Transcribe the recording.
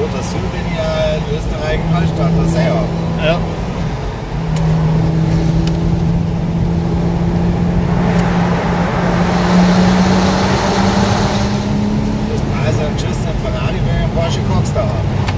Roter Süd in Österreich, Hallstatt, das selber. Ja. Das Preis ein Tschüss, ein Ferrari, ein Porsche Cockster haben.